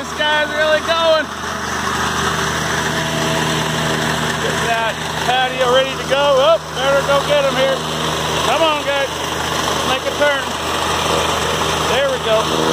This guy's really going. Get that patio ready to go. Up, oh, better go get him here. Come on, guys. Make a turn. There we go.